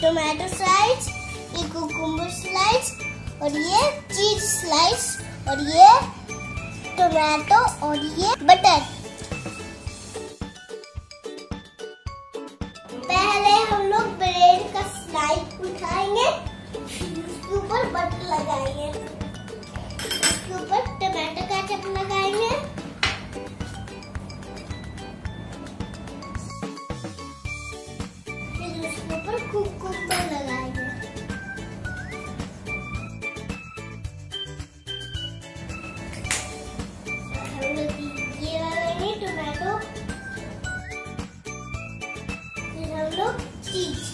Tomato slice ये cucumber slice और ये चीज़ स्लाइस और ये टोमेटो और ये बटर पहले हम लोग ब्रेड का स्लाइस उठाएँगे उसके ऊपर बटर लगाएँगे. फिर हम लोग चीज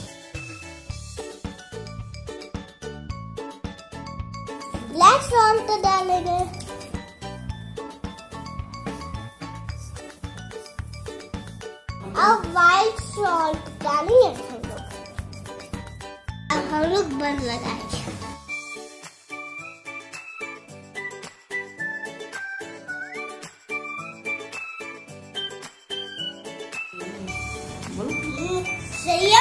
ब्लैक सॉल्ट डालेंगे अब व्हाइट सॉल्ट डालेंगे हम लोग अब हम लोग बंद लगाएंगे So yummy.